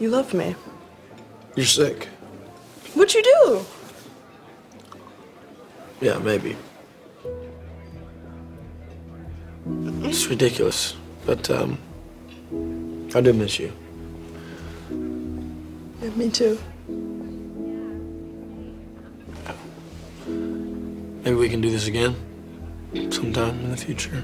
You love me. You're sick. What'd you do? Yeah, maybe. It's ridiculous, but um, I do miss you. Yeah, me too. Maybe we can do this again sometime in the future.